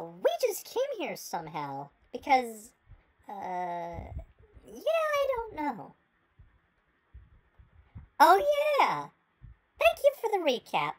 We just came here somehow. Because, uh, yeah, I don't know. Oh, yeah. Thank you for the recap.